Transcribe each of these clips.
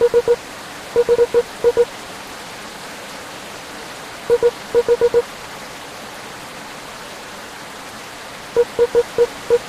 Thank you.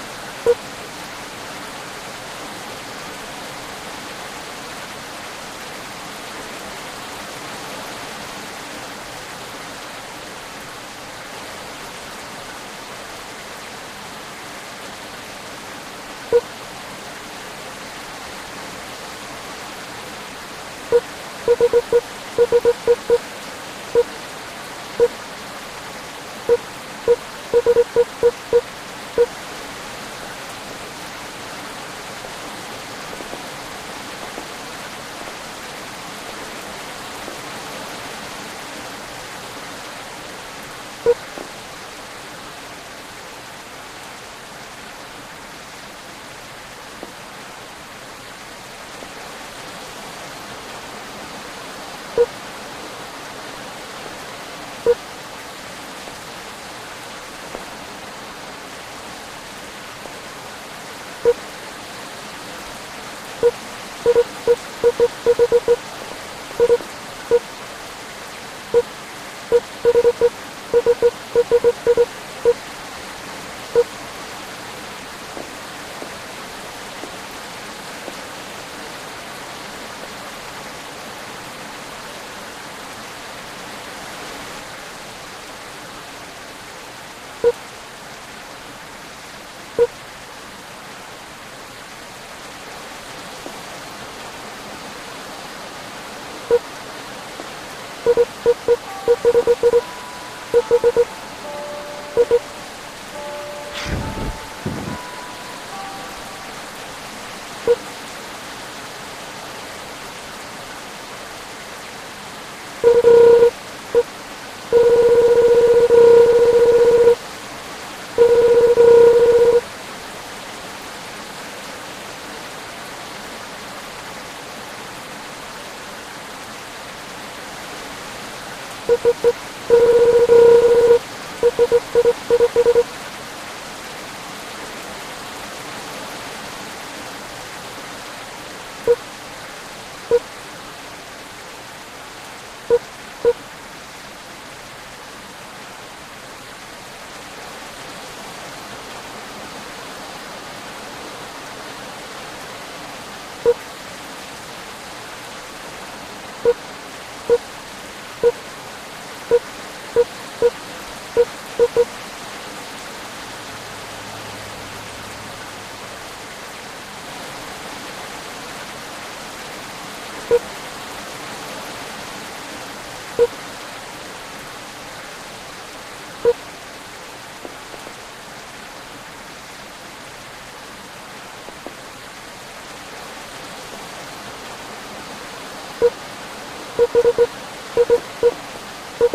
you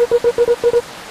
フフフフ。